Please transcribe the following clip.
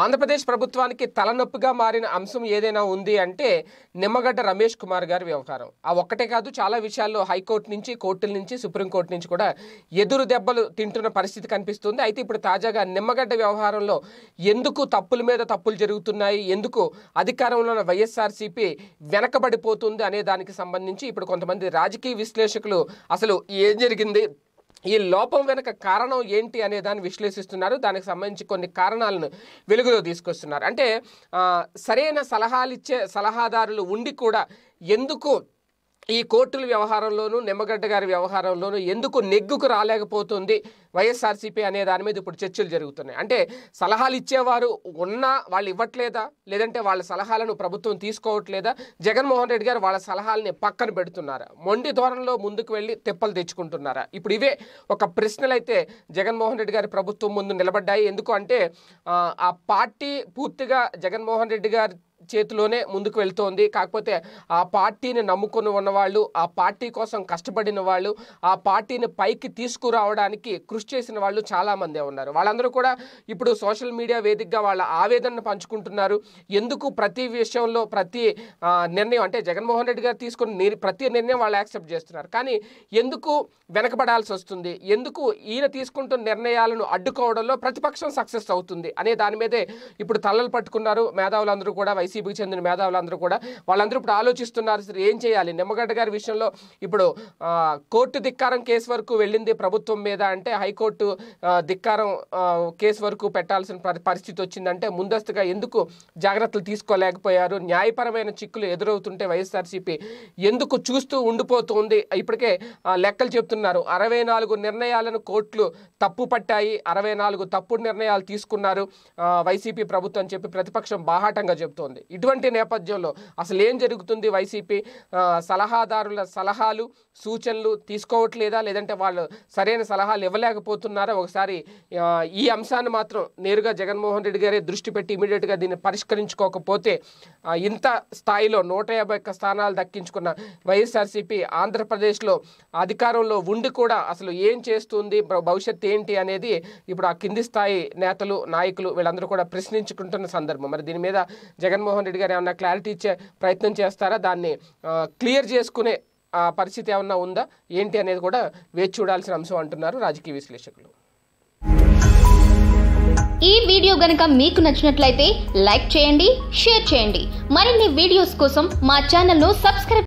ఆంధ్రప్రదేశ్ ప్రభుత్వానికి తలనొప్పిగా మారిన అంశం ఏదైనా ఉంది అంటే నిమ్మగడ్డ రమేష్ కుమార్ గారి వ్యవహారం. ఆ ఒక్కటే కాదు చాలా విషయాల్లో హైకోర్టు నుంచి కోర్టుల నుంచి సుప్రీంకోర్టు నుంచి కూడా ఎదురు దెబ్బలు తింటున్న పరిస్థితి కనిపిస్తుంది. అయితే ఇప్పుడు తాజాగా నిమ్మగడ్డ వ్యవహారంలో ఎందుకు తప్పుల మీద తప్పులు జరుగుతున్నాయి ఎందుకు అధికారంలో ఉన్న వైఎస్ఆర్సీపీ వెనకబడిపోతుంది అనే దానికి సంబంధించి ఇప్పుడు కొంతమంది రాజకీయ విశ్లేషకులు అసలు ఏం జరిగింది ఈ లోపం వెనక కారణం ఏంటి అనే దాన్ని విశ్లేషిస్తున్నారు. దానికి సంబంధించి కొన్ని కారణాలను వెలుగులో తీసుకొస్తున్నారు. అంటే సరైన సలహాలు ఇచ్చే సలహాదారులు ఉండి కూడా ఎందుకు ఈ కోర్టుల వ్యవహారంలోనూ నిమ్మగడ్డ గారి వ్యవహారంలోనూ ఎందుకు నెగ్గుకు రాలేకపోతుంది వైఎస్ఆర్సీపీ అనే దాని మీద ఇప్పుడు చర్చలు జరుగుతున్నాయి. అంటే సలహాలు ఇచ్చేవారు ఉన్నా వాళ్ళు ఇవ్వట్లేదా? లేదంటే వాళ్ళ సలహాలను ప్రభుత్వం తీసుకోవట్లేదా? జగన్మోహన్ రెడ్డి గారు వాళ్ళ సలహాలని పక్కన పెడుతున్నారా? మొండి ధోరణిలో ముందుకు వెళ్ళి తెప్పలు తెచ్చుకుంటున్నారా? ఇప్పుడు ఇవే ఒక ప్రశ్నలు అయితే జగన్మోహన్ రెడ్డి గారి ప్రభుత్వం ముందు నిలబడ్డాయి. ఎందుకు అంటే ఆ, పార్టీ పూర్తిగా జగన్మోహన్ రెడ్డి గారి చేతిలోనే ముందుకు వెళ్తోంది. కాకపోతే ఆ పార్టీని నమ్ముకుని ఉన్నవాళ్ళు ఆ పార్టీ కోసం కష్టపడిన వాళ్ళు ఆ పార్టీని పైకి తీసుకురావడానికి కృషి చేసిన వాళ్ళు చాలామందే ఉన్నారు. వాళ్ళందరూ కూడా ఇప్పుడు సోషల్ మీడియా వేదికగా వాళ్ళ ఆవేదనను పంచుకుంటున్నారు. ఎందుకు ప్రతి విషయంలో ప్రతి నిర్ణయం అంటే జగన్మోహన్ రెడ్డి గారు తీసుకున్న ప్రతి నిర్ణయం వాళ్ళు యాక్సెప్ట్ చేస్తున్నారు. కానీ ఎందుకు వెనకబడాల్సి వస్తుంది? ఎందుకు ఈయన తీసుకుంటున్న నిర్ణయాలను అడ్డుకోవడంలో ప్రతిపక్షం సక్సెస్ అవుతుంది అనే దాని మీదే ఇప్పుడు తలలు పట్టుకున్నారు. మేధావులందరూ కూడా వైసీపీకి చెందిన మేధావులందరూ కూడా వాళ్ళందరూ ఇప్పుడు ఆలోచిస్తున్నారు సరే ఏం చేయాలి? నిమ్మగడ్డ గారి విషయంలో ఇప్పుడు కోర్టు ధిక్కారం కేసు వరకు వెళ్ళింది ప్రభుత్వం మీద అంటే హైకోర్టు ధిక్కారం కేసు వరకు పెట్టాల్సిన పరిస్థితి వచ్చిందంటే ముందస్తుగా ఎందుకు జాగ్రత్తలు తీసుకోలేకపోయారు? న్యాయపరమైన చిక్కులు ఎదురవుతుంటే వైఎస్ఆర్సీపీ ఎందుకు చూస్తూ ఉండిపోతుంది? ఇప్పటికే లెక్కలు చెప్తున్నారు. అరవై నాలుగు నిర్ణయాలను కోర్టులు తప్పు పట్టాయి. అరవై నాలుగు తప్పుడు నిర్ణయాలు తీసుకున్నారు వైసీపీ ప్రభుత్వం చెప్పి ప్రతిపక్షం బాహాటంగా చెబుతోంది ఇటువంటి నేపథ్యంలో అసలు ఏం జరుగుతుంది? వైసీపీ సలహాదారుల సలహాలు సూచనలు తీసుకోవట్లేదా? లేదంటే వాళ్ళు సరైన సలహాలు ఇవ్వలేకపోతున్నారా? ఒకసారి ఈ అంశాన్ని మాత్రం నేరుగా జగన్మోహన్ రెడ్డి గారే దృష్టి పెట్టి ఇమీడియట్గా దీన్ని పరిష్కరించుకోకపోతే ఇంత స్థాయిలో నూట యాభై ఒక్క స్థానాలు దక్కించుకున్న వైఎస్ఆర్సీపీ ఆంధ్రప్రదేశ్లో అధికారంలో ఉండి కూడా అసలు ఏం చేస్తుంది? భవిష్యత్ ఏంటి అనేది ఇప్పుడు ఆ కింది స్థాయి నేతలు నాయకులు వీళ్ళందరూ కూడా ప్రశ్నించుకుంటున్న సందర్భం. మరి దీని మీద జగన్మోహన్ రెడ్డి గారు ఏమన్నా క్లారిటీ ఇచ్చే ప్రయత్నం చేస్తారా? దాన్ని క్లియర్ చేసుకునే పరిస్థితి ఏమన్నా ఉందా? ఏంటి అనేది కూడా వేచి చూడాల్సిన అంశం అంటున్నారు రాజకీయ విశ్లేషకులు. ఈ వీడియో గనక మీకు నచ్చినట్లయితే లైక్ చేయండి షేర్ చేయండి. మరిన్ని వీడియోస్ కోసం మా ఛానల్ను సబ్స్క్రైబ్